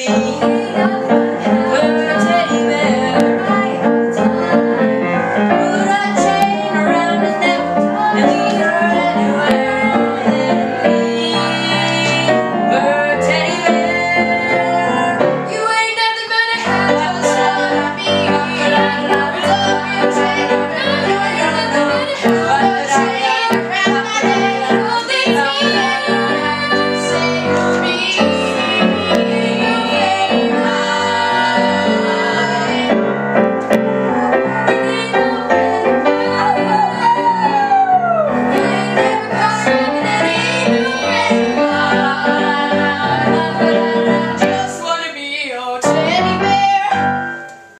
feel me.